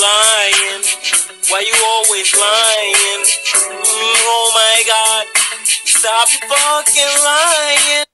lying? Why you always lying? Mm, oh my god, stop fucking lying.